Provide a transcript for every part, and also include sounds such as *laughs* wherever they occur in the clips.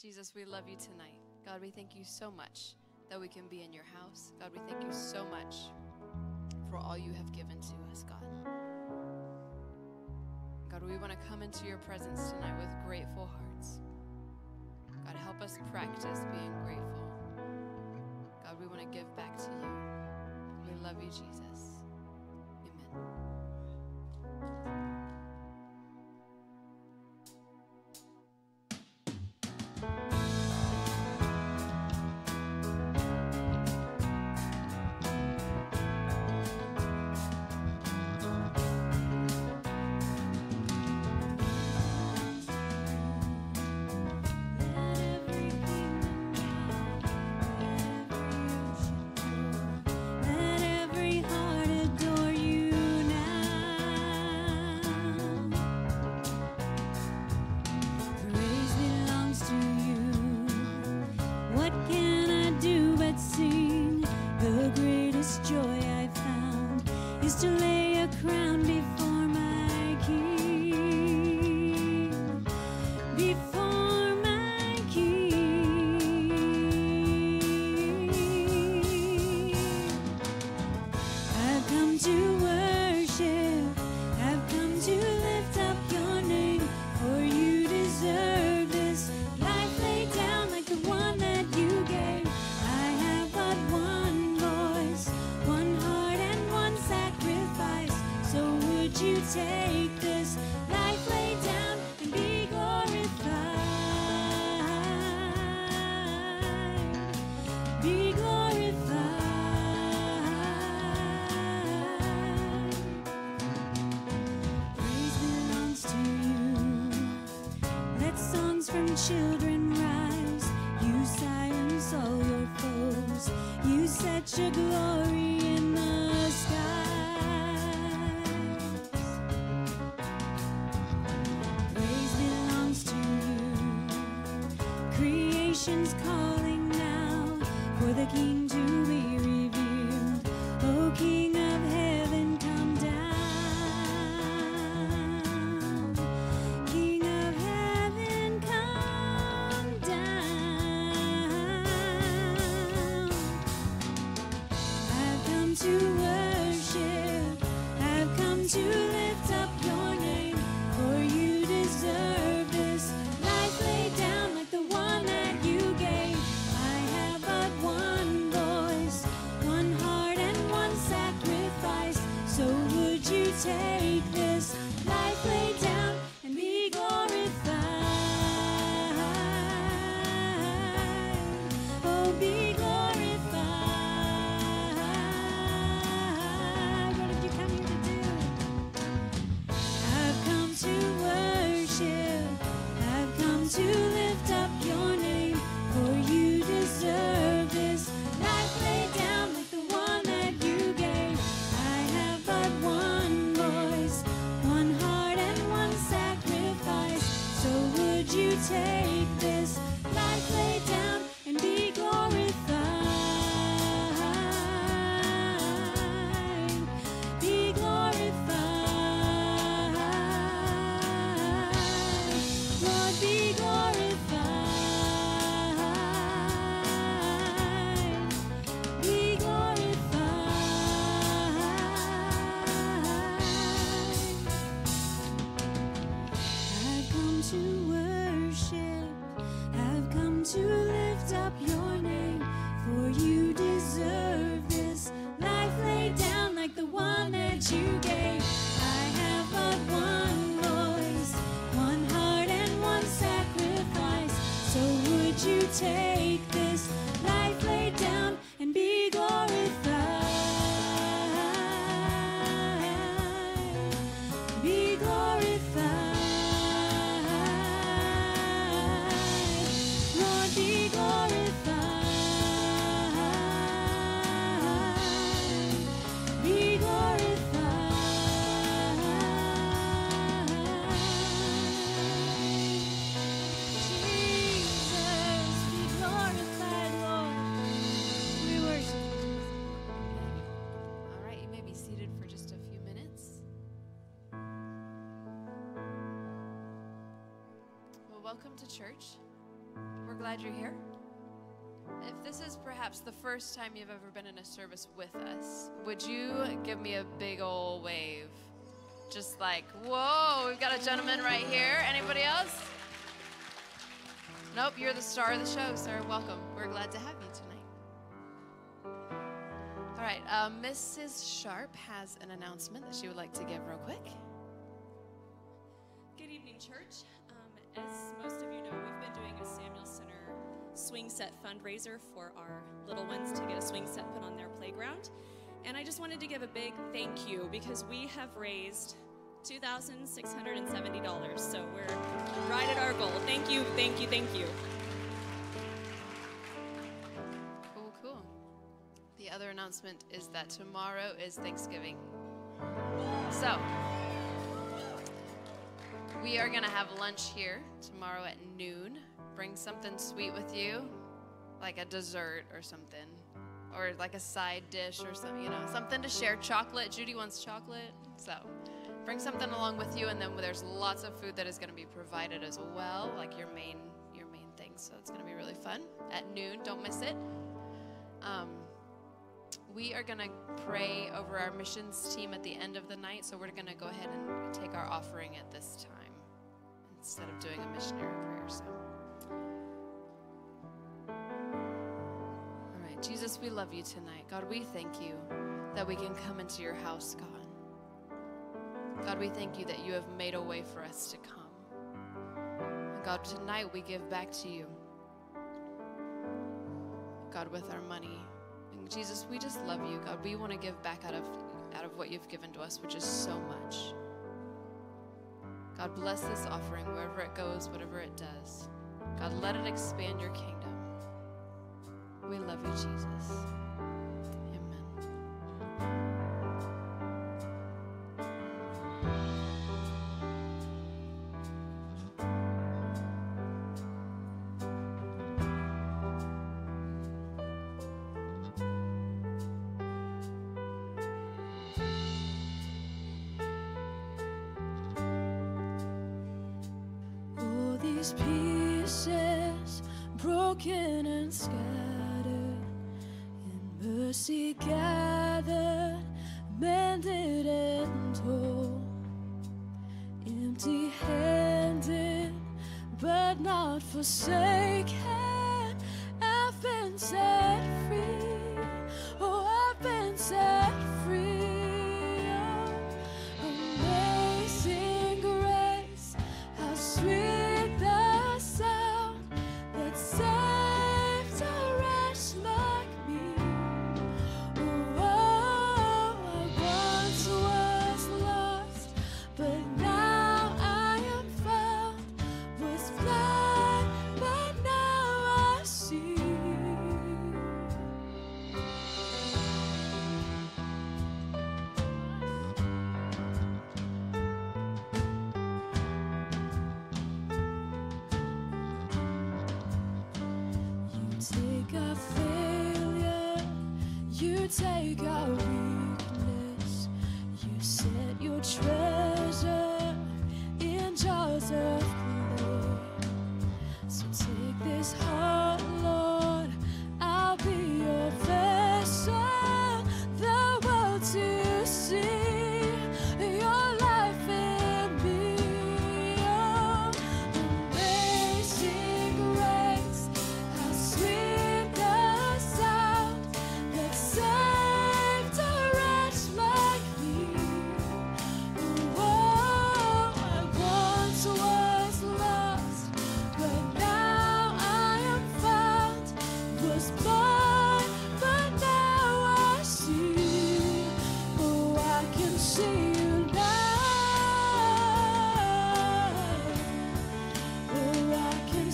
Jesus, we love you tonight. God, we thank you so much that we can be in your house. God, we thank you so much for all you have given to us, God. God, we want to come into your presence tonight with grateful hearts. God, help us practice being grateful. God, we want to give back to you. We love you, Jesus. children rise. You silence all your foes. You set your glory in the skies. Praise belongs to you. Creation's calling now for the King to. take to church. We're glad you're here. If this is perhaps the first time you've ever been in a service with us, would you give me a big old wave? Just like, whoa, we've got a gentleman right here. Anybody else? Nope, you're the star of the show, sir. Welcome. We're glad to have you tonight. All right, uh, Mrs. Sharp has an announcement that she would like to give real quick. Good evening, church. As most of you know, we've been doing a Samuel Center swing set fundraiser for our little ones to get a swing set put on their playground. And I just wanted to give a big thank you because we have raised $2,670. So we're right at our goal. Thank you, thank you, thank you. Cool, cool. The other announcement is that tomorrow is Thanksgiving. So, we are going to have lunch here tomorrow at noon. Bring something sweet with you, like a dessert or something, or like a side dish or something, you know, something to share. Chocolate. Judy wants chocolate. So, bring something along with you and then there's lots of food that is going to be provided as well, like your main your main thing. So, it's going to be really fun at noon. Don't miss it. Um, we are going to pray over our missions team at the end of the night. So we're going to go ahead and take our offering at this time instead of doing a missionary prayer. So, all right, Jesus, we love you tonight. God, we thank you that we can come into your house, God. God, we thank you that you have made a way for us to come. And God, tonight we give back to you. God, with our money. And Jesus, we just love you, God. We want to give back out of out of what you've given to us, which is so much. God, bless this offering wherever it goes, whatever it does. God, let it expand your kingdom. We love you, Jesus. Mercy gathered, mended and whole, empty handed, but not forsaken. I've been set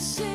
I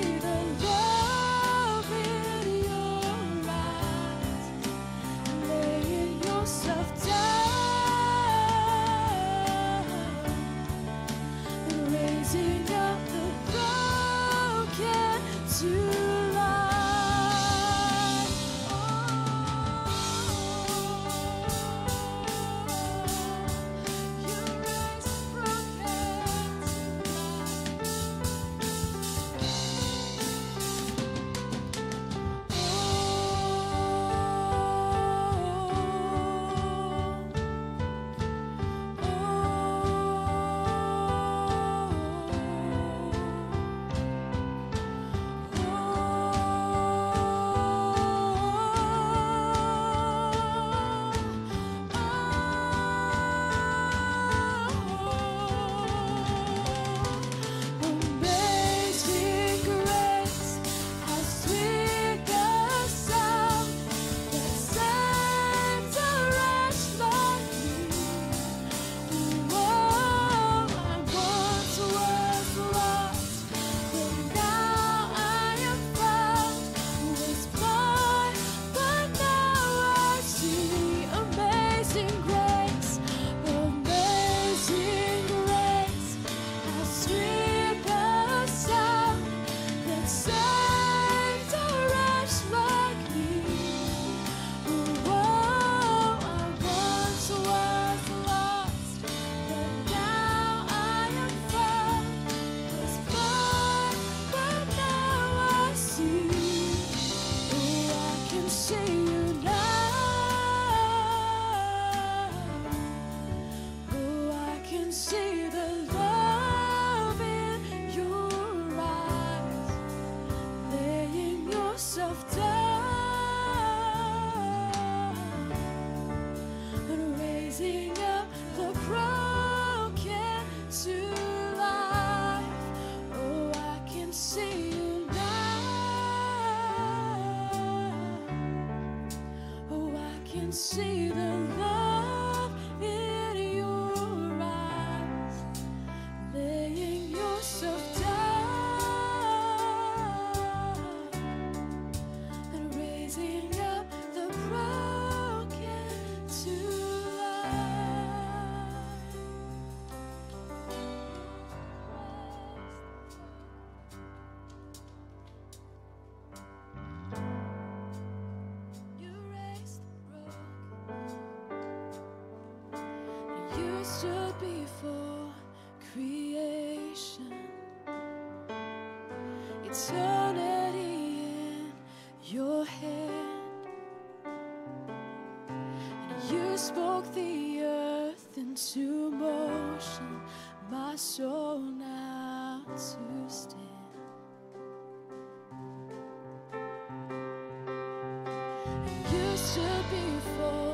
see the love in your eyes, laying yourself down and raising up the broken to life. Oh, I can see you now. Oh, I can see. spoke the earth into motion, my soul now to stand. And used to be.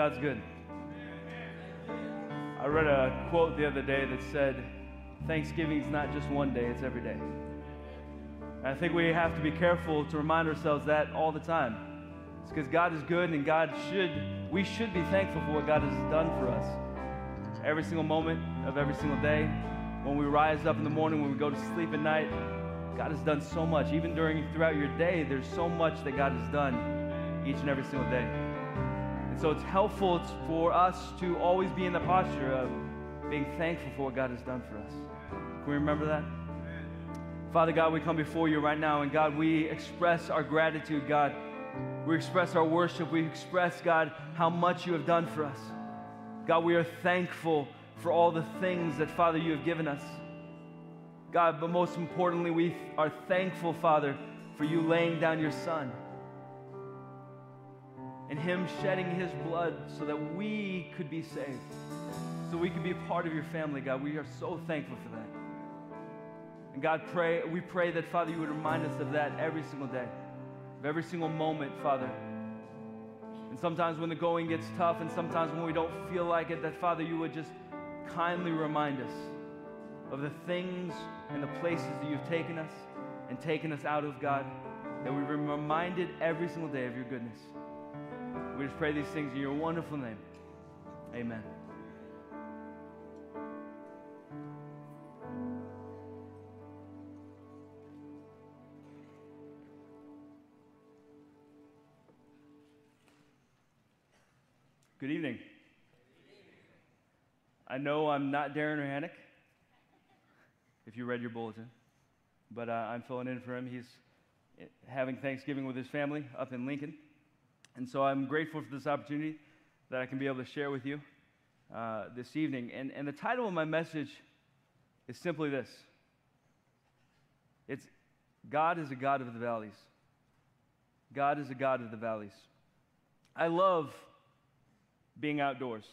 God's good. I read a quote the other day that said, Thanksgiving is not just one day, it's every day. And I think we have to be careful to remind ourselves that all the time. It's because God is good and God should, we should be thankful for what God has done for us. Every single moment of every single day, when we rise up in the morning, when we go to sleep at night, God has done so much. Even during throughout your day, there's so much that God has done each and every single day. So it's helpful for us to always be in the posture of being thankful for what God has done for us. Can we remember that? Father God, we come before you right now, and God, we express our gratitude, God. We express our worship. We express, God, how much you have done for us. God, we are thankful for all the things that, Father, you have given us. God, but most importantly, we are thankful, Father, for you laying down your Son and Him shedding His blood so that we could be saved, so we could be a part of your family, God. We are so thankful for that. And God, pray, we pray that, Father, you would remind us of that every single day, of every single moment, Father. And sometimes when the going gets tough, and sometimes when we don't feel like it, that, Father, you would just kindly remind us of the things and the places that you've taken us and taken us out of, God, that we've been reminded every single day of your goodness. We just pray these things in your wonderful name. Amen. Good evening. I know I'm not Darren or Hannick, if you read your bulletin, but uh, I'm filling in for him. He's eh, having Thanksgiving with his family up in Lincoln. And so I'm grateful for this opportunity that I can be able to share with you uh, this evening. And, and the title of my message is simply this it's God is a God of the valleys. God is a God of the valleys. I love being outdoors.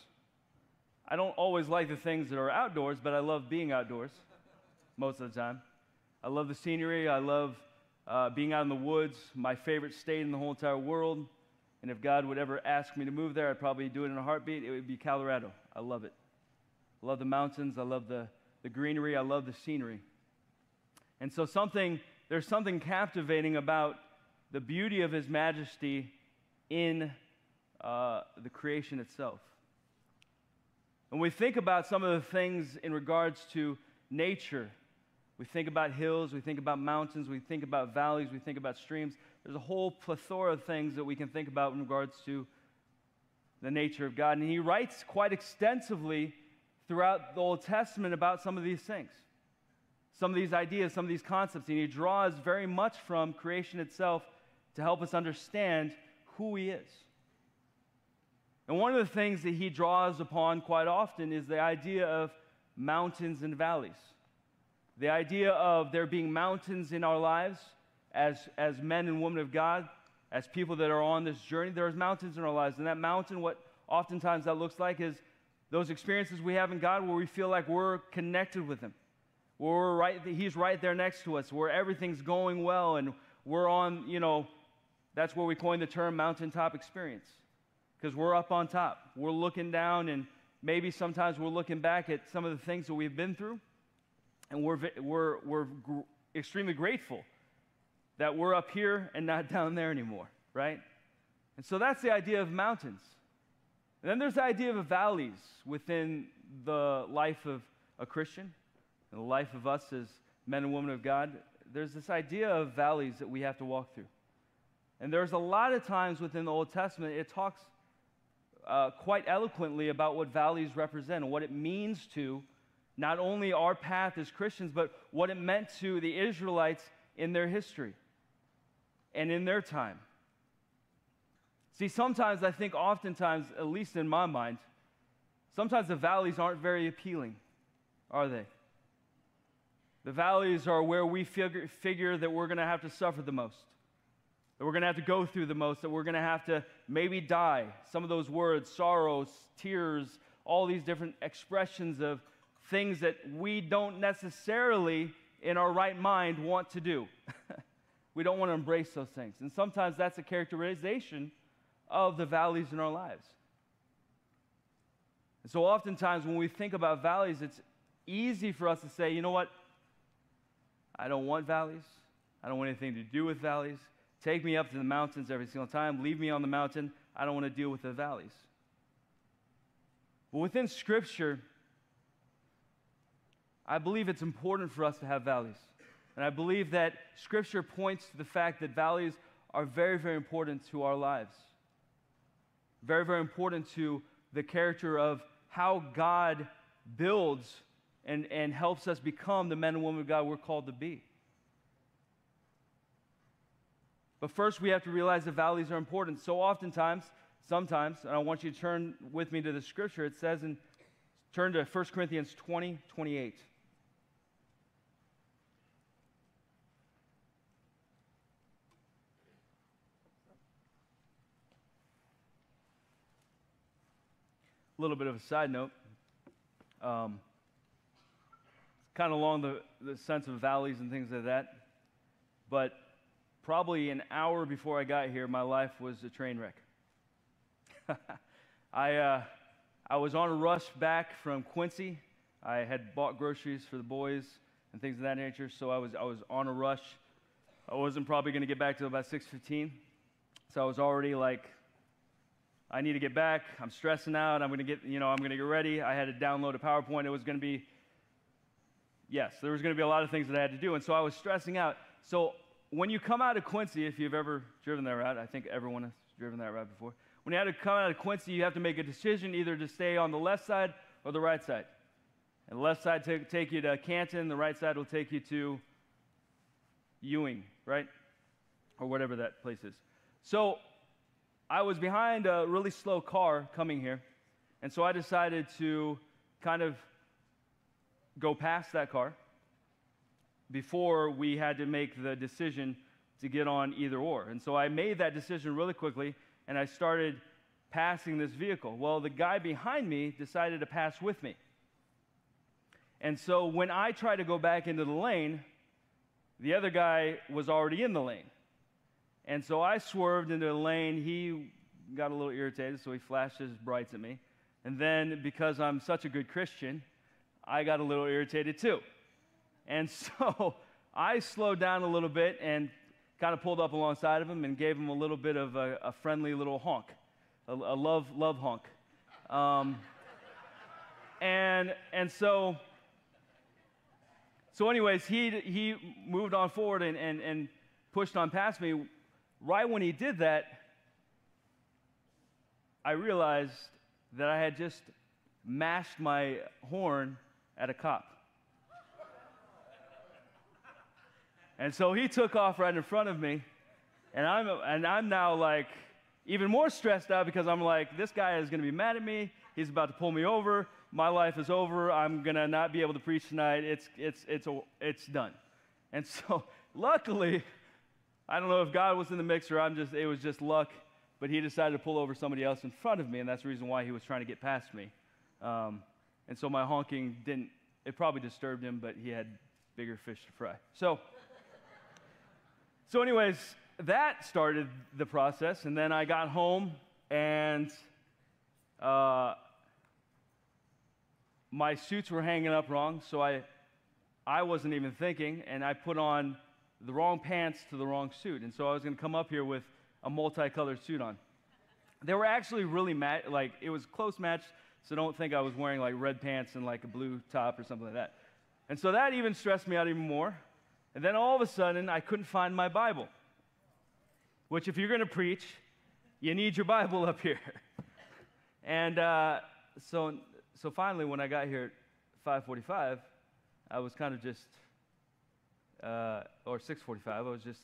I don't always like the things that are outdoors, but I love being outdoors most of the time. I love the scenery. I love uh, being out in the woods, my favorite state in the whole entire world. And if God would ever ask me to move there, I'd probably do it in a heartbeat. It would be Colorado. I love it. I love the mountains. I love the, the greenery. I love the scenery. And so, something, there's something captivating about the beauty of His majesty in uh, the creation itself. When we think about some of the things in regards to nature, we think about hills, we think about mountains, we think about valleys, we think about streams. There's a whole plethora of things that we can think about in regards to the nature of God. And he writes quite extensively throughout the Old Testament about some of these things, some of these ideas, some of these concepts. And he draws very much from creation itself to help us understand who he is. And one of the things that he draws upon quite often is the idea of mountains and valleys. The idea of there being mountains in our lives as, as men and women of God, as people that are on this journey, there's mountains in our lives. And that mountain, what oftentimes that looks like is those experiences we have in God where we feel like we're connected with Him. Where we're right, He's right there next to us, where everything's going well, and we're on, you know, that's where we coined the term mountaintop experience because we're up on top. We're looking down, and maybe sometimes we're looking back at some of the things that we've been through, and we're, we're, we're extremely grateful that we're up here and not *laughs* down there anymore, right? And so that's the idea of mountains. And then there's the idea of valleys within the life of a Christian and the life of us as men and women of God. There's this idea of valleys that we have to walk through. And there's a lot of times within the Old Testament, it talks uh, quite eloquently about what valleys represent and what it means to not only our path as Christians, but what it meant to the Israelites in their history and in their time. See, sometimes I think, oftentimes, at least in my mind, sometimes the valleys aren't very appealing, are they? The valleys are where we figure, figure that we're going to have to suffer the most that we're going to have to go through the most, that we're going to have to maybe die. Some of those words, sorrows, tears, all these different expressions of things that we don't necessarily, in our right mind, want to do. *laughs* we don't want to embrace those things. And sometimes that's a characterization of the valleys in our lives. And so oftentimes when we think about valleys, it's easy for us to say, you know what? I don't want valleys. I don't want anything to do with valleys. Take me up to the mountains every single time. Leave me on the mountain. I don't want to deal with the valleys. But within Scripture, I believe it's important for us to have valleys. And I believe that Scripture points to the fact that valleys are very, very important to our lives. Very, very important to the character of how God builds and, and helps us become the men and women of God we're called to be. But first, we have to realize that valleys are important. So, oftentimes, sometimes, and I want you to turn with me to the scripture, it says in, turn to 1 Corinthians 20, 28. A little bit of a side note. Um, kind of along the, the sense of valleys and things like that. But probably an hour before I got here, my life was a train wreck. *laughs* I, uh, I was on a rush back from Quincy. I had bought groceries for the boys and things of that nature, so I was, I was on a rush. I wasn't probably going to get back till about 6:15, so I was already like, I need to get back. I'm stressing out. I'm going to get, you know, I'm going to get ready. I had to download a PowerPoint. It was going to be, yes, there was going to be a lot of things that I had to do, and so I was stressing out. So when you come out of Quincy, if you've ever driven that route, I think everyone has driven that route before. When you have to come out of Quincy, you have to make a decision either to stay on the left side or the right side. And the left side will take you to Canton, the right side will take you to Ewing, right? Or whatever that place is. So I was behind a really slow car coming here, and so I decided to kind of go past that car before we had to make the decision to get on either or. And so I made that decision really quickly and I started passing this vehicle. Well, the guy behind me decided to pass with me. And so when I tried to go back into the lane, the other guy was already in the lane. And so I swerved into the lane. He got a little irritated, so he flashed his brights at me. And then, because I'm such a good Christian, I got a little irritated too. And *laughs* so I slowed down a little bit and kind of pulled up alongside of him and gave him a little bit of a, a friendly little honk, a, a, love, love honk. Um, and, and so, so anyways, he, he moved on forward and, and, and pushed on past me. Right when he did that, I realized that I had just mashed my horn at a cop. And so he took off right in front of me. And I'm, and I'm now like even more stressed out because I'm like, this guy is going to be mad at me. He's about to pull me over. My life is over. I'm going to not be able to preach tonight. It's, it's, it's, a, it's done. And so *laughs* luckily, I don't know if God was in the mix or I'm just, it was just luck, but he decided to pull over somebody else in front of me. And that's the reason why he was trying to get past me. Um, and so my honking didn't, it probably disturbed him, but he had bigger fish to fry. So, so, anyways, that started the process, and then I got home and uh, my suits were hanging up wrong, so I, I wasn't even thinking, and I put on the wrong pants to the wrong suit, and so I was going to come up here with a multicolored suit on. They were actually really mat- like it was close match, so don't think I was wearing like red pants and like a blue top or something like that. And so that even stressed me out even more. And then all of a sudden, I couldn't find my Bible. Which, if you're going to preach, you need your Bible up here. *laughs* and uh, so, so finally, when I got here at 5:45, I was kind of just, uh, or 6:45, I was just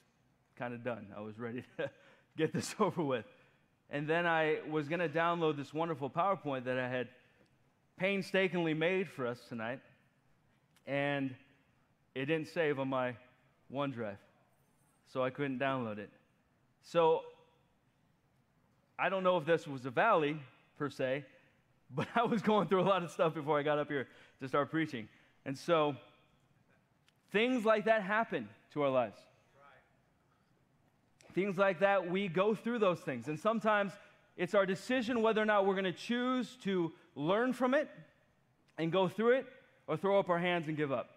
kind of done. I was ready *laughs* to get this *laughs* over with. And then I was going to download this wonderful PowerPoint that I had painstakingly made for us tonight. And it didn't save on my OneDrive, so I couldn't download it. So I don't know if this was a valley per se, *laughs* but I was going through a lot of stuff before I got up here to start preaching. And so things like that happen to our lives. Things like that, we go through those things. And sometimes it's our decision whether or not we're going to choose to learn from it and go through it or throw up our hands and give up.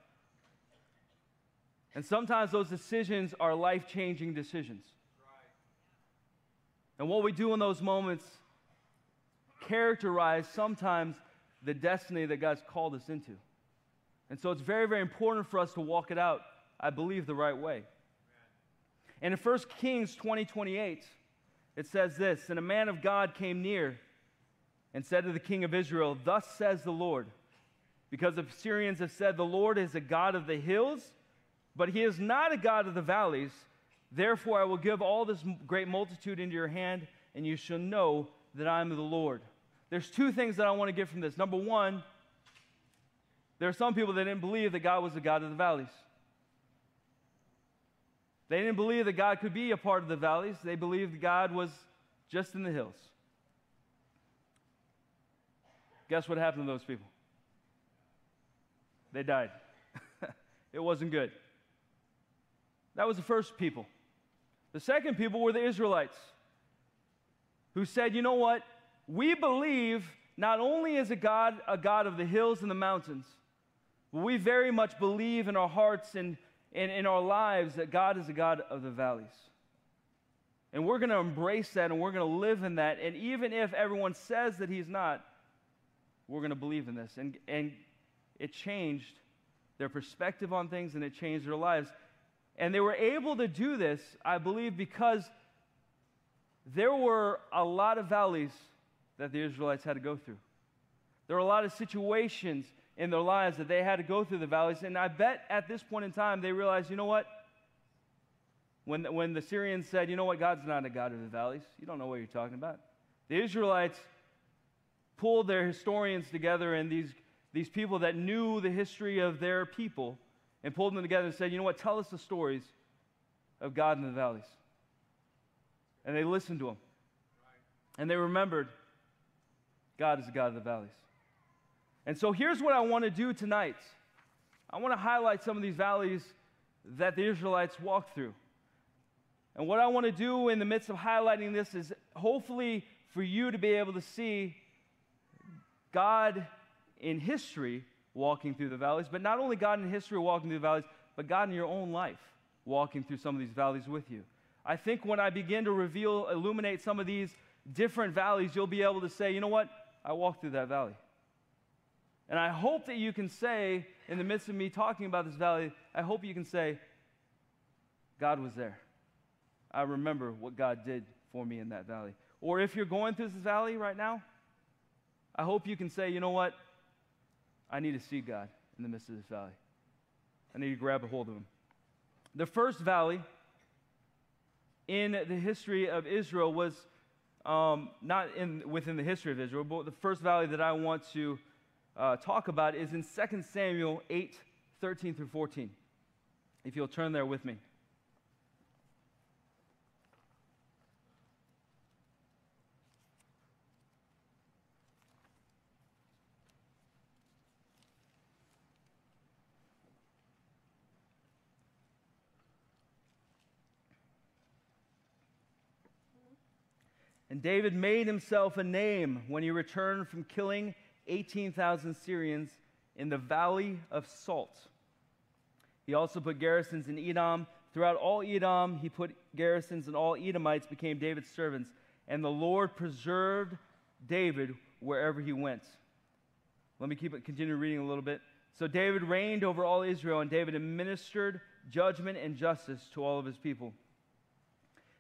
And sometimes those decisions are life changing decisions. And what we do in those moments characterize sometimes the destiny that God's called us into. And so it's very, very important for us to walk it out, I believe, the right way. And in 1 Kings 20 28, it says this And a man of God came near and said to the king of Israel, Thus says the Lord, because the Syrians have said, The Lord is a God of the hills, but he is not a God of the valleys. Therefore, I will give all this great multitude into your hand, and you shall know that I am the Lord. There's two things that I want to get from this. Number one, there are some people that didn't believe that God was the God of the valleys. They didn't believe that God could be a part of the valleys. They believed God was just in the hills. Guess what happened to those people? They died. *laughs* it wasn't good. That was the first people. The second people were the Israelites who said, you know what? We believe not only is a God a God of the hills and the mountains, we very much believe in our hearts and, and in our lives that God is a God of the valleys. And we're going to embrace that and we're going to live in that. And even if everyone says that He's not, we're going to believe in this. And, and it changed their perspective on things and it changed their lives. And they were able to do this, I believe, because there were a lot of valleys that the Israelites had to go through. There were a lot of situations in their lives that they had to go through the valleys. And I bet at this point in time, they realized, you know what? When, when the Syrians said, you know what, God's not a God of the valleys, you don't know what you're talking about. The Israelites pulled their historians together and these, these people that knew the history of their people and pulled them together and said, you know what, tell us the stories of God in the valleys. And they listened to them. And they remembered God is the God of the valleys. And so here's what I want to do tonight I want to highlight some of these valleys that the Israelites walked through. And what I want to do in the midst of highlighting this is hopefully for you to be able to see God in history walking through the valleys, but not only God in history walking through the valleys, but God in your own life walking through some of these valleys with you. I think when I begin to reveal, illuminate some of these different valleys, you'll be able to say, you know what? I walked through that valley. And I hope that you can say, in the midst of me talking about this valley, I hope you can say, God was there. I remember what God did for me in that valley. Or if you're going through this valley right now, I hope you can say, you know what? I need to see God in the midst of this valley. I need to grab a hold of Him. The first valley in the history of Israel was um, not in, within the history of Israel, but the first valley that I want to uh, talk about is in 2 Samuel 8 13 through 14. If you'll turn there with me. And David made himself a name when he returned from killing 18,000 Syrians in the valley of Salt. He also put garrisons in Edom. Throughout all Edom, he put garrisons, and all Edomites became David's servants. And the Lord preserved David wherever he went. Let me keep it, continue reading a little bit. So David reigned over all Israel, and David administered judgment and justice to all of his people.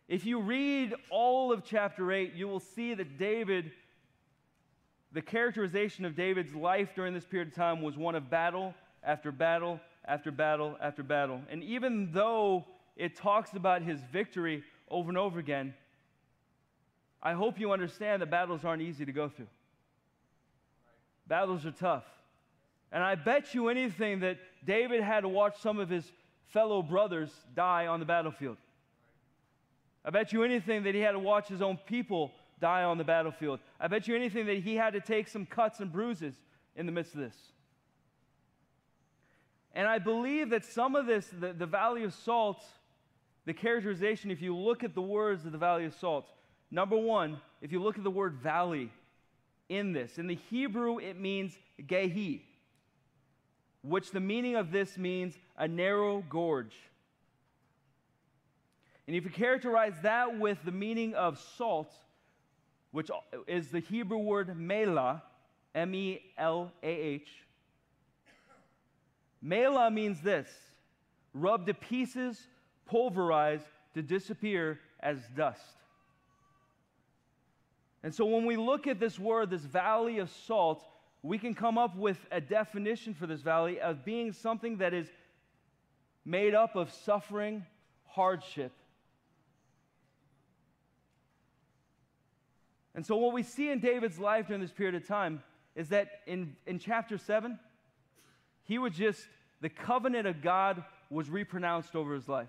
If you read all of chapter 8, you will see that David, the characterization of David's life during this period of time was one of battle after battle after battle after battle. And even though it talks about his victory over and over again, I hope you understand that battles aren't easy to go through. Battles are tough. And I bet you anything that David had to watch some of his fellow brothers die on the battlefield. I bet you anything that he had to watch his own people die on the battlefield. I bet you anything that he had to take some cuts and bruises in the midst of this. And I believe that some of this, the, the Valley of Salt, the characterization, if you look at the words of the Valley of Salt, Number one, if you look at the word valley in this, in the Hebrew it means gehi, which the meaning of this means a narrow gorge. And if you characterize that with the meaning of salt, which is the Hebrew word mela, M E L A H, mela means this rubbed to pieces, pulverized to disappear as dust. And so when we look at this word, this valley of salt, we can come up with a definition for this valley of being something that is made up of suffering, hardship. And so, what we see in David's life during this period of time is that in, in chapter 7, he was just, the covenant of God was repronounced over his life.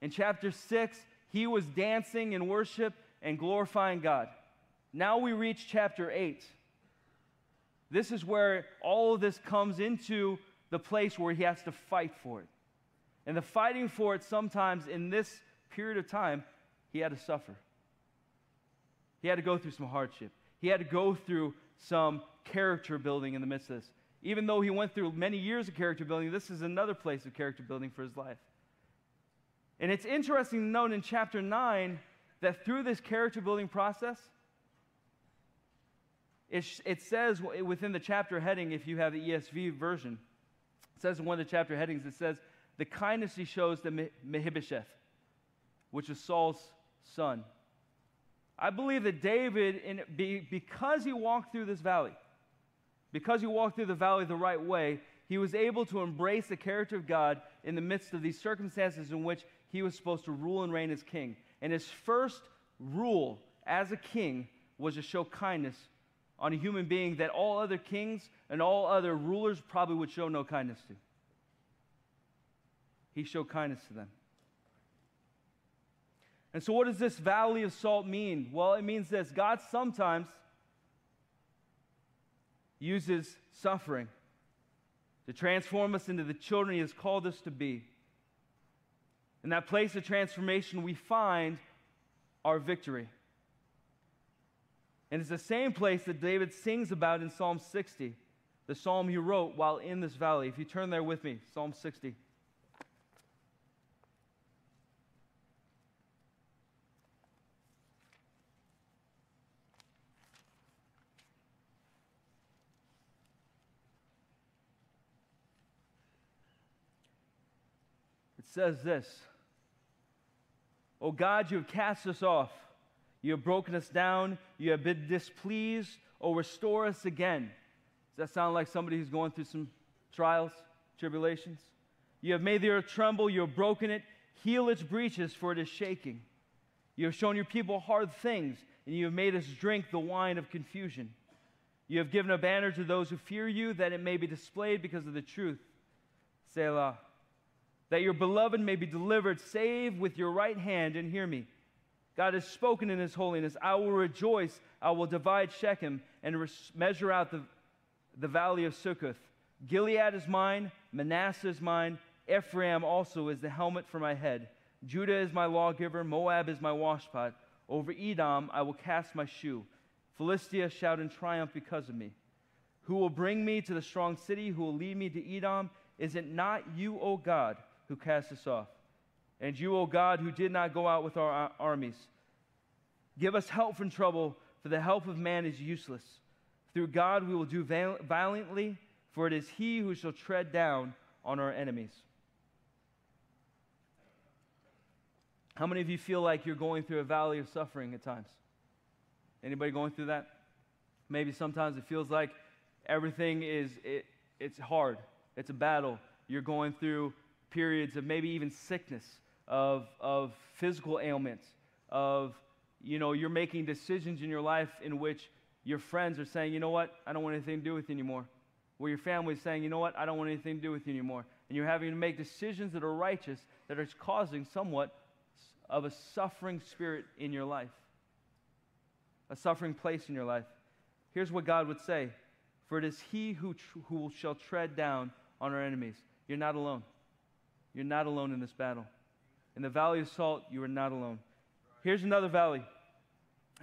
In chapter 6, he was dancing in worship and glorifying God. Now we reach chapter 8. This is where all of this comes into the place where he has to fight for it. And the fighting for it, sometimes in this period of time, he had to suffer. He had to go through some hardship. He had to go through some character building in the midst of this. Even though he went through many years of character building, this is another place of character building for his life. And it's interesting to note in chapter 9 that through this character building process, it, it says within the chapter heading, if you have the ESV version, it says in one of the chapter headings, it says, the kindness he shows to Mephibosheth, which is Saul's son. I believe that David, in, because he walked through this valley, because he walked through the valley the right way, he was able to embrace the character of God in the midst of these circumstances in which he was supposed to rule and reign as king. And his first rule as a king was to show kindness on a human being that all other kings and all other rulers probably would show no kindness to. He showed kindness to them. And so, what does this valley of salt mean? Well, it means this God sometimes uses suffering to transform us into the children He has called us to be. In that place of transformation, we find our victory. And it's the same place that David sings about in Psalm 60, the psalm he wrote while in this valley. If you turn there with me, Psalm 60. Says this O God, you have cast us off. You have broken us down. You have been displeased. Oh, restore us again. Does that sound like somebody who's going through some trials, tribulations? You have made the earth tremble. You have broken it. Heal its breaches, for it is shaking. You have shown your people hard things, and you have made us drink the wine of confusion. You have given a banner to those who fear you, that it may be displayed because of the truth. Selah that your beloved may be delivered. Save with your right hand and hear me. God has spoken in his holiness. I will rejoice. I will divide Shechem and res- measure out the, the valley of Succoth. Gilead is mine, Manasseh is mine, Ephraim also is the helmet for my head. Judah is my lawgiver, Moab is my washpot. Over Edom I will cast my shoe. Philistia shout in triumph because of me. Who will bring me to the strong city? Who will lead me to Edom? Is it not you, O God? Who cast us off. And you, O God, who did not go out with our armies. Give us help from trouble, for the help of man is useless. Through God we will do valiantly, for it is he who shall tread down on our enemies. How many of you feel like you're going through a valley of suffering at times? Anybody going through that? Maybe sometimes it feels like everything is it, it's hard. It's a battle. You're going through periods of maybe even sickness, of, of physical ailments, of, you know, you're making decisions in your life in which your friends are saying, you know what, I don't want anything to do with you anymore. Where your family is saying, you know what, I don't want anything to do with you anymore. And you're having to make decisions that are righteous that are causing somewhat of a suffering spirit in your life, a suffering place in your life. Here's what God would say For it is He who, tr- who shall tread down on our enemies. You're not alone. You're not alone in this battle. In the valley of salt, you are not alone. Here's another valley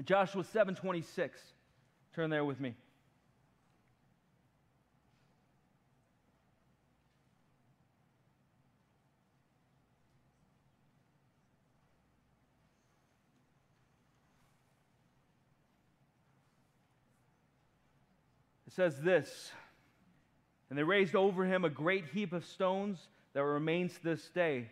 Joshua 7:26. Turn there with me. It says this And they raised over him a great heap of stones that remains to this day.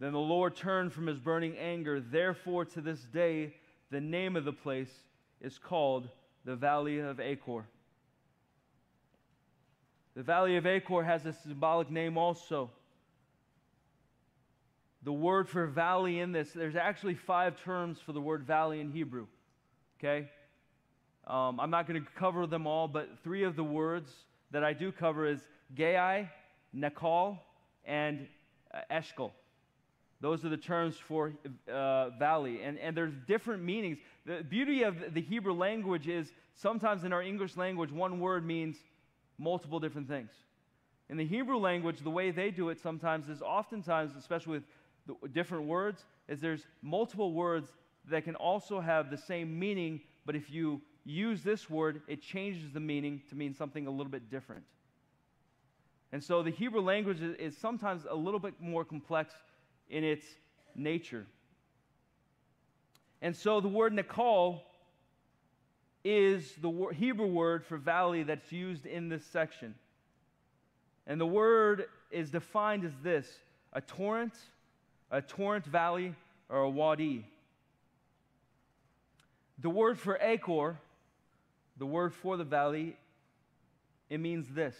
Then the Lord turned from his burning anger. Therefore, to this day, the name of the place is called the Valley of Achor. The Valley of Achor has a symbolic name also. The word for valley in this, there's actually five terms for the word valley in Hebrew. Okay? Um, I'm not going to cover them all, but three of the words that I do cover is Gai, Nakal, and uh, Eshkol. Those are the terms for uh, valley. And, and there's different meanings. The beauty of the Hebrew language is sometimes in our English language, one word means multiple different things. In the Hebrew language, the way they do it sometimes is oftentimes, especially with different words, is there's multiple words that can also have the same meaning, but if you use this word, it changes the meaning to mean something a little bit different. And so the Hebrew language is, sometimes a little bit more complex in its nature. And so the word Nakal is the Hebrew word for valley that's used in this section. And the word is defined as this a torrent, a torrent valley, or a wadi. The word for Achor the word for the valley, it means this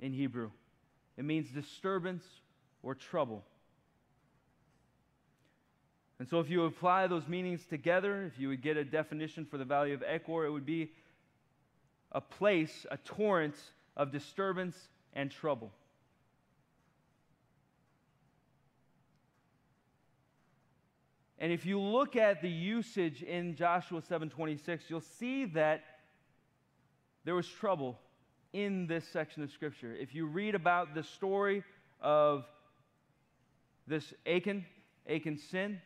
in Hebrew it means disturbance or trouble. And so, if you apply those meanings together, if you would get a definition for the valley of Achor, it would be a place, a torrent of disturbance and trouble. And if you look at the usage in Joshua 7:26, you'll see that there was trouble in this section of scripture. If you read about the story of this Achan, Achan's sin,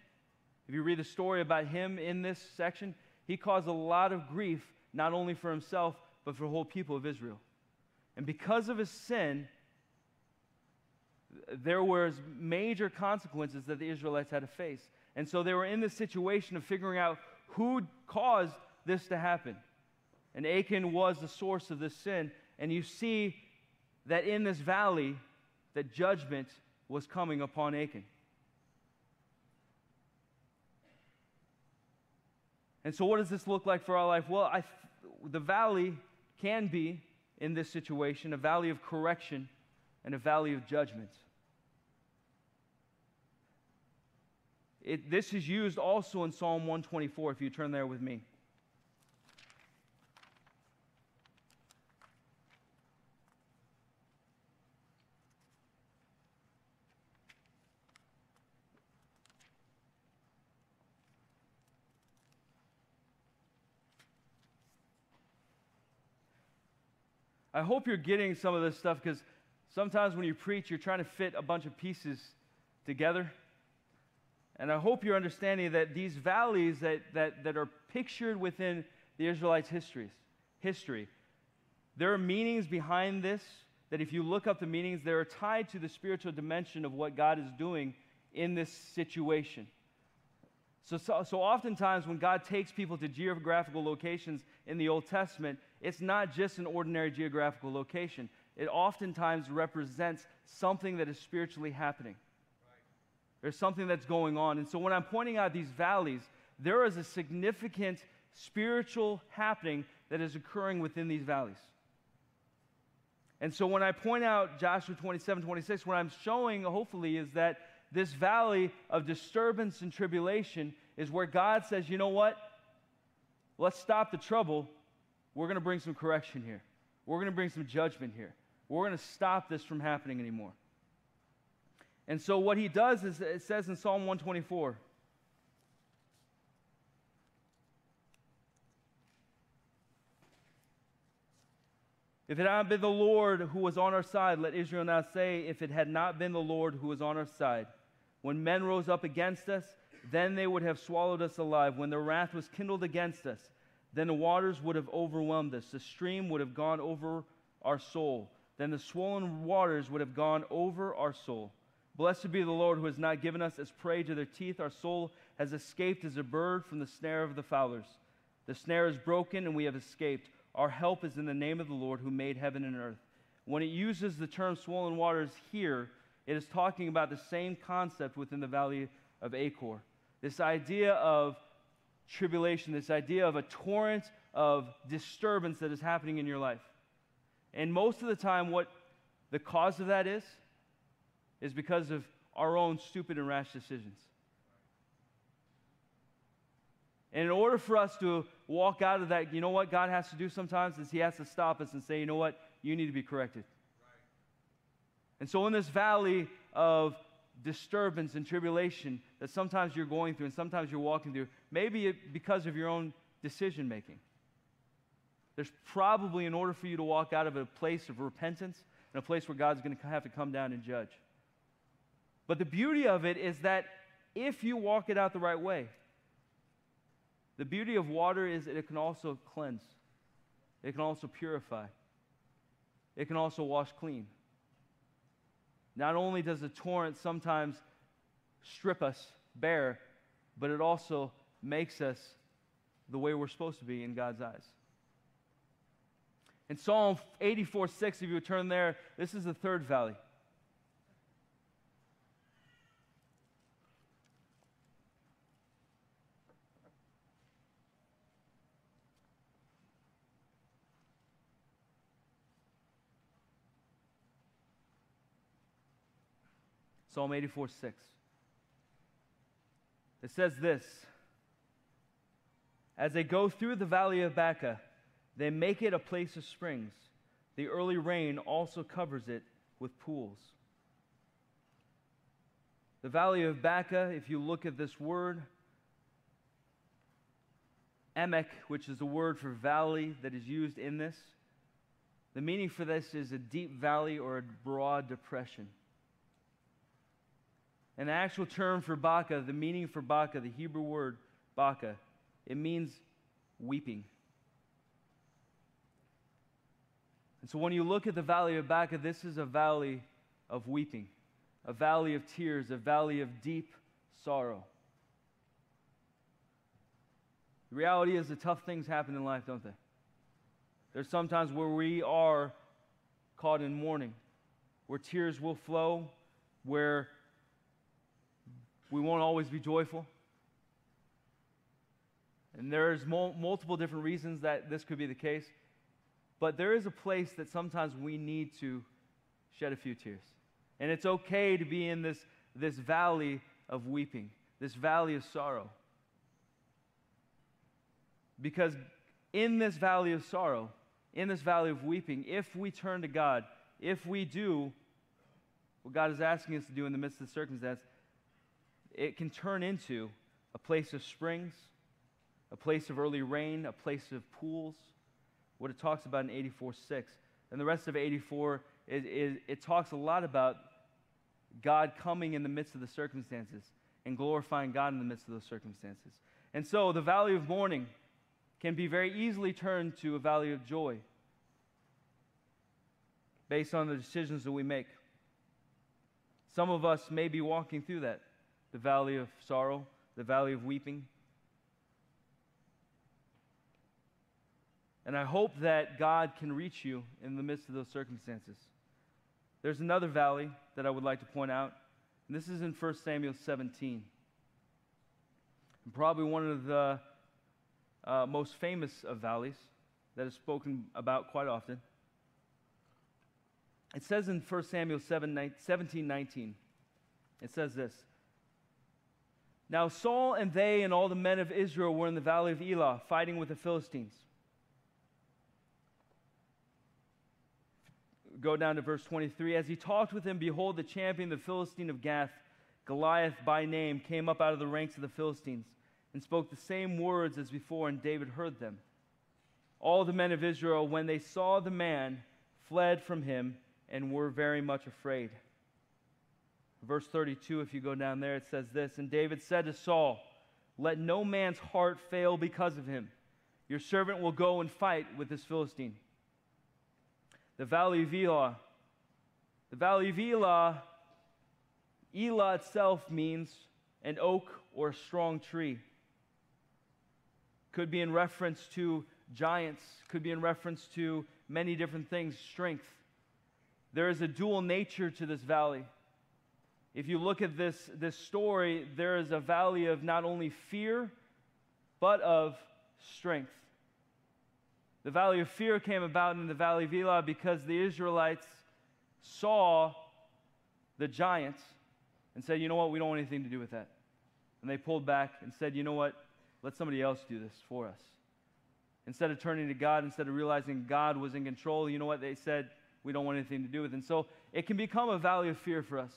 if you read the story about him in this section, he caused a lot of grief not only for himself but for the whole people of Israel. And because of his sin, there was major consequences that the Israelites had to face. And so they were in this situation of figuring out who caused this to happen. And Achan was the source of this sin. And you see that in this valley, that judgment was coming upon Achan. And so, what does this look like for our life? Well, I, the valley can be, in this situation, a valley of correction and a valley of judgment. It, this is used also in Psalm 124, if you turn there with me. I hope you're getting some of this stuff because sometimes when you preach, you're trying to fit a bunch of pieces together. And I hope you're understanding that these valleys that, that, that are pictured within the Israelites' histories, history, there are meanings behind this that if you look up the meanings, they are tied to the spiritual dimension of what God is doing in this situation. So, so, so oftentimes when God takes people to geographical locations in the Old Testament, it's not just an ordinary geographical location. It oftentimes represents something that is spiritually happening. There's something that's going on. And so when I'm pointing out these valleys, there is a significant spiritual happening that is occurring within these valleys. And so when I point out Joshua 27, 26, what I'm showing, hopefully, is that this valley of disturbance and tribulation is where God says, you know what? Let's stop the trouble. We're going to bring some correction here. We're going to bring some judgment here. We're going to stop this from happening anymore. And so what he does is it says in Psalm 124 If it had not been the Lord who was on our side, let Israel now say, if it had not been the Lord who was on our side. When men rose up against us, then they would have swallowed us alive. When their wrath was kindled against us, then the waters would have overwhelmed us. The stream would have gone over our soul. Then the swollen waters would have gone over our soul. Blessed be the Lord who has not given us as prey to their teeth. Our soul has escaped as a bird from the snare of the fowlers. The snare is broken and we have escaped. Our help is in the name of the Lord who made heaven and earth. When it uses the term swollen waters here, it is talking about the same concept within the valley of Achor. This idea of tribulation, this idea of a torrent of disturbance that is happening in your life. And most of the time, what the cause of that is, is because of our own stupid and rash decisions. And in order for us to walk out of that, you know what God has to do sometimes is He has to stop us and say, you know what, you need to be corrected. And so, in this valley of disturbance and tribulation that sometimes you're going through and sometimes you're walking through, maybe because of your own decision making. There's probably, in order for you to walk out of a place of repentance and a place where God's going to have to come down and judge. But the beauty of it is that if you walk it out the right way, the beauty of water is that it can also cleanse, it can also purify, it can also wash clean. Not only does the torrent sometimes strip us bare, but it also makes us the way we're supposed to be in God's eyes. In Psalm 84 6, if you turn there, this is the third valley. Psalm 84 6. It says this As they go through the valley of Baca, they make it a place of springs. The early rain also covers it with pools. The valley of Baca, if you look at this word, Emek, which is the word for valley that is used in this, the meaning for this is a deep valley or a broad depression. An actual term for Baca, the meaning for Baca, the Hebrew word Baca, it means weeping. And so when you look at the valley of Baca, this is a valley of weeping, a valley of tears, a valley of deep sorrow. The reality is that tough things happen in life, don't they? There's sometimes where we are caught in mourning, where tears will flow, where we won't always be joyful. And there's mul- multiple different reasons that this could be the case. But there is a place that sometimes we need to shed a few tears. And it's okay to be in this, this valley of weeping, this valley of sorrow. Because in this valley of sorrow, in this valley of weeping, if we turn to God, if we do what God is asking us to do in the midst of the circumstance, it can turn into a place of springs, a place of early rain, a place of pools, what it talks about in 84 6. And the rest of 84, it, it, it talks a lot about God coming in the midst of the circumstances and glorifying God in the midst of those circumstances. And so the valley of mourning can be very easily turned to a valley of joy based on the decisions that we make. Some of us may be walking through that the valley of sorrow, the valley of weeping. And I hope that God can reach you in the midst of those circumstances. There's another valley that I would like to point out, and this is in 1 Samuel 17. And probably one of the uh, most famous of valleys that is spoken about quite often. It says in 1 Samuel 7, 17 19, it says this now Saul and they and all the men of Israel were in the valley of Elah fighting with the Philistines. Go down to verse 23. As he talked with him, behold, the champion, the Philistine of Gath, Goliath by name, came up out of the ranks of the Philistines and spoke the same words as before, and David heard them. All the men of Israel, when they saw the man, fled from him and were very much afraid. Verse 32, if you go down there, it says this And David said to Saul, Let no man's heart fail because of him. Your servant will go and fight with this Philistine. The valley of Elah. The valley of Elah, Elah itself means an oak or a strong tree. Could be in reference to giants, could be in reference to many different things, strength. There is a dual nature to this valley. If you look at this, this story, there is a valley of not only fear, but of strength. The valley of fear came about in the valley of Elah because the Israelites saw the giants and said, you know what, we don't want anything to do with that. And they pulled back and said, you know what, let somebody else do this for us. Instead of turning to God, instead of realizing God was in control, you know what, they said, we don't want anything to do with it. And so it can become a valley of fear for us.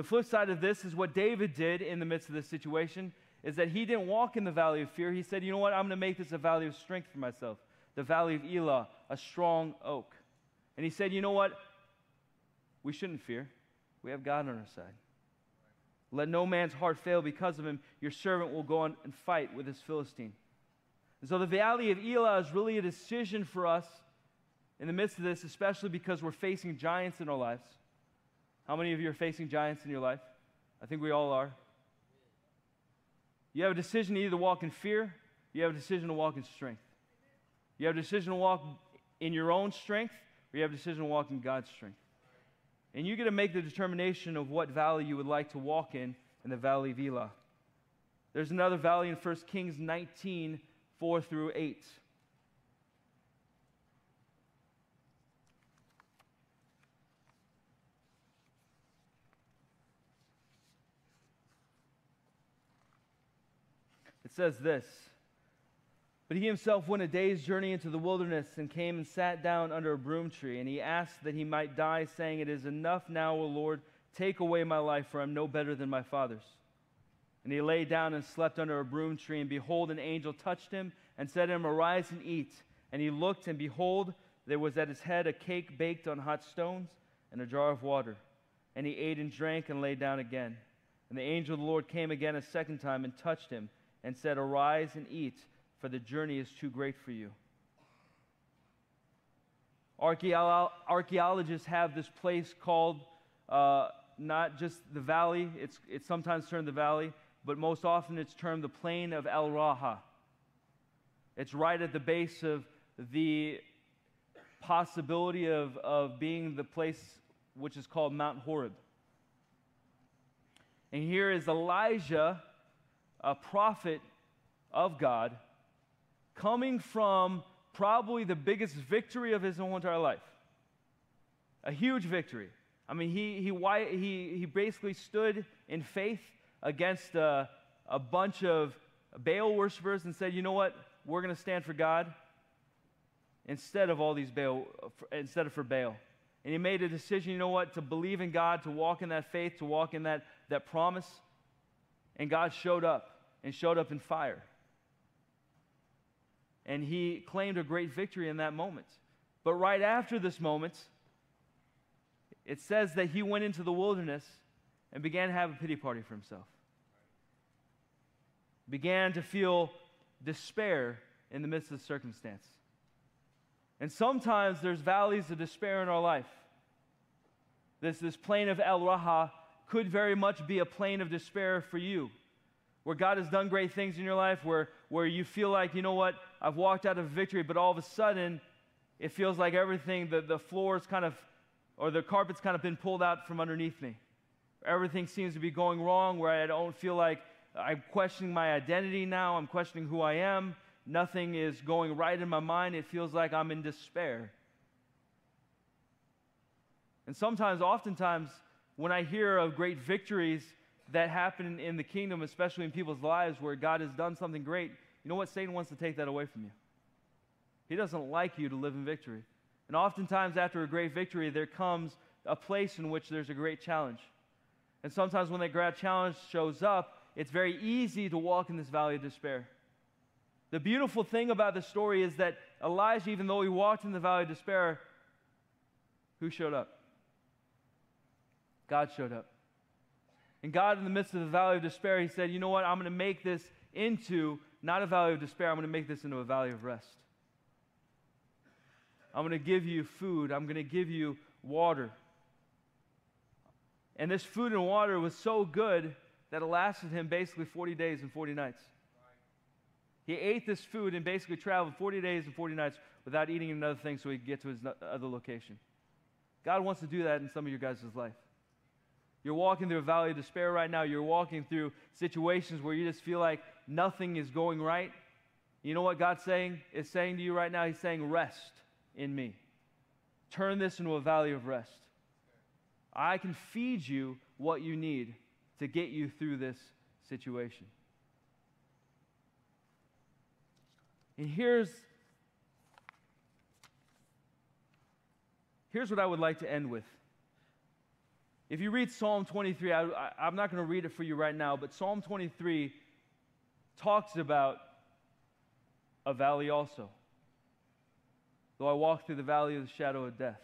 The flip side of this is what David did in the midst of this situation is that he didn't walk in the valley of fear. He said, you know what, I'm going to make this a valley of strength for myself. The valley of Elah, a strong oak. And he said, you know what, we shouldn't fear. We have God on our side. Let no man's heart fail because of him. Your servant will go on and fight with this Philistine. And so the valley of Elah is really a decision for us in the midst of this, especially because we're facing giants in our lives. How many of you are facing giants in your life? I think we all are. You have a decision to either walk in fear, you have a decision to walk in strength. You have a decision to walk in your own strength, or you have a decision to walk in God's strength. And you get to make the determination of what valley you would like to walk in in the valley of Elah. There's another valley in 1 Kings 19, 4 through 8. It says this But he himself went a day's journey into the wilderness and came and sat down under a broom tree. And he asked that he might die, saying, It is enough now, O Lord, take away my life, for I'm no better than my father's. And he lay down and slept under a broom tree. And behold, an angel touched him and said to him, Arise and eat. And he looked, and behold, there was at his head a cake baked on hot stones and a jar of water. And he ate and drank and lay down again. And the angel of the Lord came again a second time and touched him and said, Arise and eat, for the journey is too great for you. Archaeologists have this place called uh, not just the valley, it's, it's sometimes termed the valley, but most often it's termed the plain of El Raha. It's right at the base of the possibility of, of being the place which is called Mount Horeb. And here is Elijah a prophet of God coming from probably the biggest victory of his whole entire life. A huge victory. I mean, he, he, he, he basically stood in faith against a, a bunch of Baal worshippers and said, you know what? We're going to stand for God instead of all these Baal, instead of for Baal. And he made a decision, you know what, to believe in God, to walk in that faith, to walk in that, that promise. And God showed up and showed up in fire. And he claimed a great victory in that moment. But right after this moment, it says that he went into the wilderness and began to have a pity party for himself. Began to feel despair in the midst of the circumstance. And sometimes there's valleys of despair in our life. This, this plain of El Raha could very much be a plain of despair for you, where God has done great things in your life, where, where you feel like, you know what, I've walked out of victory, but all of a sudden it feels like everything, the, the floor's kind of, or the carpet's kind of been pulled out from underneath me. Everything seems to be going wrong, where I don't feel like I'm questioning my identity now, I'm questioning who I am. Nothing is going right in my mind. It feels like I'm in despair. And sometimes, oftentimes, when I hear of great victories that happen in the kingdom, especially in people's lives where God has done something great, you know what? Satan wants to take that away from you. He doesn't like you to live in victory. And oftentimes, after a great victory, there comes a place in which there's a great challenge. And sometimes, when that great challenge shows up, it's very easy to walk in this valley of despair. The beautiful thing about the story is that Elijah, even though he walked in the valley of despair, who showed up? God showed up. And God, in the midst of the valley of despair, He said, You know what? I'm going to make this into not a valley of despair, I'm going to make this into a valley of rest. I'm going to give you food, I'm going to give you water. And this food and water was so good that it lasted him basically 40 days and 40 nights. He ate this food and basically traveled 40 days and 40 nights without eating another thing so he could get to his other location. God wants to do that in some of your guys' life. You're walking through a valley of despair right now. You're walking through situations where you just feel like nothing is going right. You know what God's saying is saying to you right now? He's saying, Rest in me. Turn this into a valley of rest. I can feed you what you need to get you through this situation. And here's here's what I would like to end with. If you read Psalm 23, I, am not going to read it for you right now, but Psalm 23 talks about a valley also. Though I walk through the valley of the shadow of death,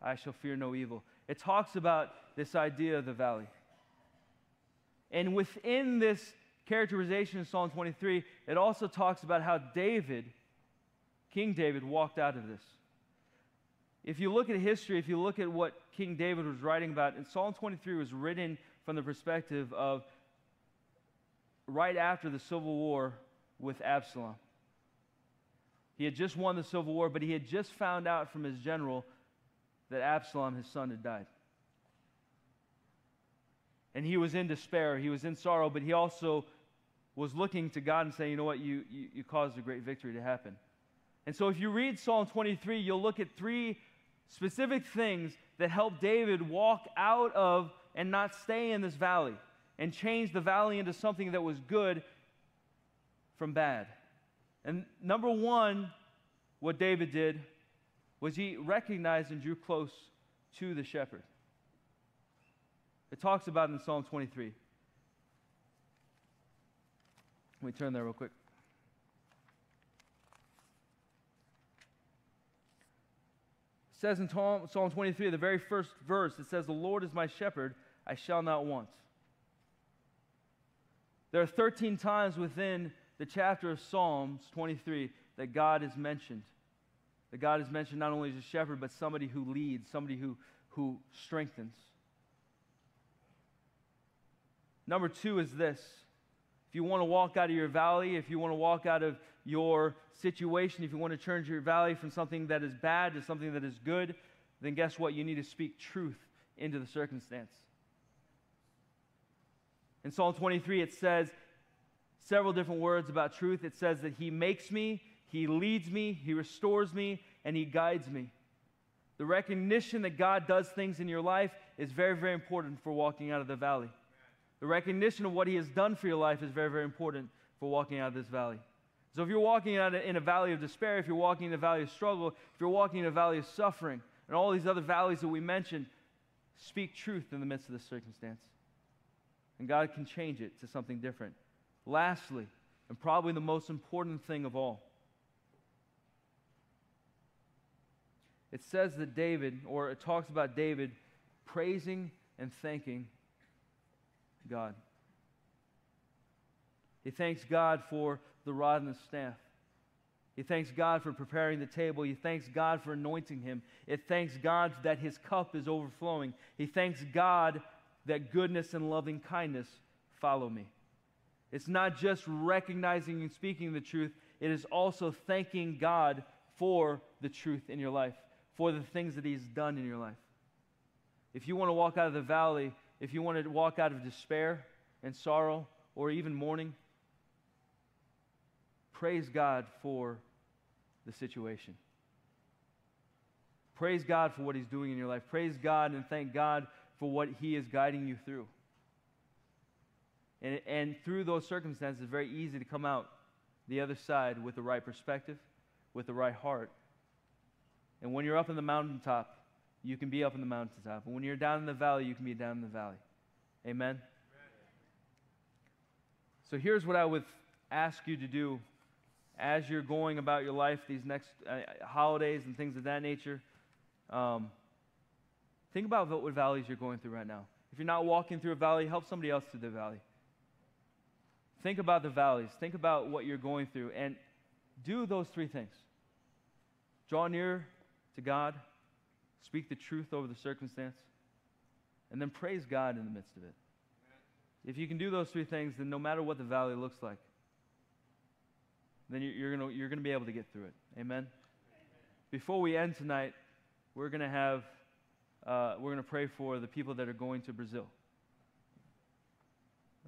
I shall fear no evil. It talks about this idea of the valley. And within this characterization in Psalm 23, it also talks about how David, King David, walked out of this. If you look at history, if you look at what King David was writing about, and Psalm 23 was written from the perspective of right after the civil war with Absalom. He had just won the civil war, but he had just found out from his general that Absalom, his son, had died. And he was in despair, he was in sorrow, but he also was looking to God and saying, You know what? You, you, you caused a great victory to happen. And so if you read Psalm 23, you'll look at three specific things that help David walk out of and not stay in this valley and change the valley into something that was good from bad. And number one, what David did was he recognized and drew close to the shepherd. It talks about in Psalm 23. Let me turn there real quick. Says in Psalm 23, the very first verse, it says, The Lord is my shepherd, I shall not want. There are 13 times within the chapter of Psalms 23 that God is mentioned. That God is mentioned not only as a shepherd, but somebody who leads, somebody who, who strengthens. Number two is this if you want to walk out of your valley, if you want to walk out of your situation, if you want to turn your valley from something that is bad to something that is good, then guess what? You need to speak truth into the circumstance. In Psalm 23, it says several different words about truth. It says that He makes me, He leads me, He restores me, and He guides me. The recognition that God does things in your life is very, very important for walking out of the valley. The recognition of what He has done for your life is very, very important for walking out of this valley. So if you're walking in a valley of despair, if you're walking in a valley of struggle, if you're walking in a valley of suffering, and all these other valleys that we mentioned, speak truth in the midst of this circumstance. And God can change it to something different. Lastly, and probably the most important thing of all, it says that David, or it talks about David praising and thanking God. He thanks God for the rod and the staff. He thanks God for preparing the table. He thanks God for anointing him. It thanks God that his cup is overflowing. He thanks God that goodness and loving kindness follow me. It's not just recognizing and speaking the truth, it is also thanking God for the truth in your life, for the things that He's done in your life. If you want to walk out of the valley, if you want to walk out of despair and sorrow or even mourning, praise God for the situation. Praise God for what He's doing in your life. Praise God and thank God for what He is guiding you through. And, and through those circumstances, it's very easy to come out the other side with the right perspective, with the right heart. And when you're up in the mountaintop, you can be up in the mountaintop. And when you're down in the valley, you can be down in the valley. Amen? Amen. So here's what I would ask you to do as you're going about your life these next uh, holidays and things of that nature. Um, think about what valleys you're going through right now. If you're not walking through a valley, help somebody else through the valley. Think about the valleys. Think about what you're going through and do those three things. Draw near to God, speak the truth over the circumstance, and then praise God in the midst of it. If you can do those three things, then no matter what the valley looks like, then you're, going to you're going to be able to get through it. Amen? Before we end tonight, we're going to have, uh, we're going to pray for the people that are going to Brazil.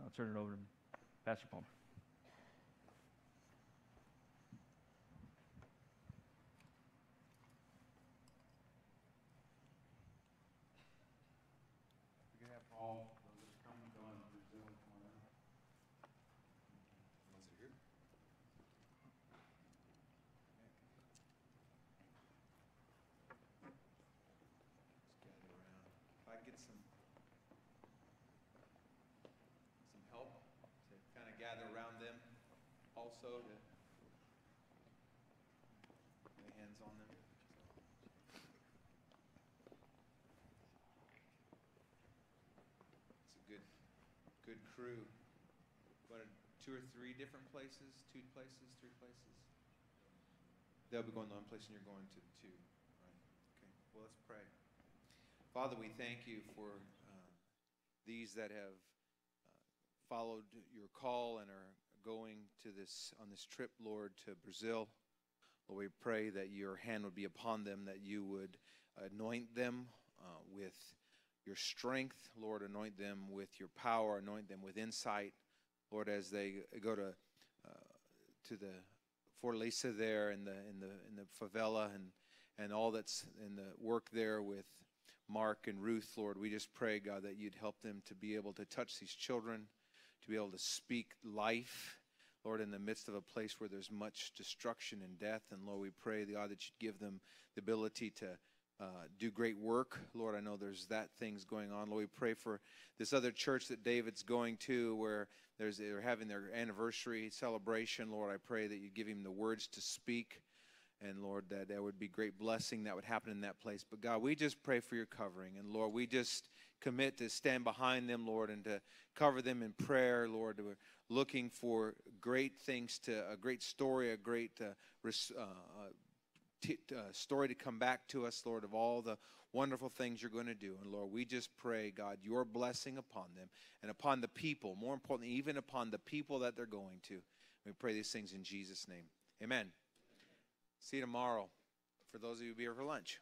I'll turn it over to Pastor Palmer. Also to lay hands on them. It's a good, good crew. What, two or three different places? Two places? Three places? They'll be going to one place and you're going to two. Right. Okay. Well, let's pray. Father, we thank you for uh, these that have uh, followed your call and are going to this on this trip, Lord, to Brazil. Lord, we pray that your hand would be upon them, that you would anoint them uh, with your strength, Lord, anoint them with your power, anoint them with insight, Lord, as they go to uh, to the Fortaleza there in the in the in the favela and and all that's in the work there with Mark and Ruth, Lord, we just pray, God, that you'd help them to be able to touch these children to be able to speak life, Lord, in the midst of a place where there's much destruction and death. And Lord, we pray, God, that you'd give them the ability to uh, do great work. Lord, I know there's that things going on. Lord, we pray for this other church that David's going to where there's, they're having their anniversary celebration. Lord, I pray that you give him the words to speak. And Lord, that there would be great blessing that would happen in that place. But God, we just pray for your covering. And Lord, we just commit to stand behind them, Lord, and to cover them in prayer, Lord. We're looking for great things to, a great story, a great uh, uh, uh, t- uh, story to come back to us, Lord, of all the wonderful things you're going to do. And Lord, we just pray, God, your blessing upon them and upon the people, more importantly, even upon the people that they're going to. We pray these things in Jesus' name. Amen. See you tomorrow for those of you who be here for lunch.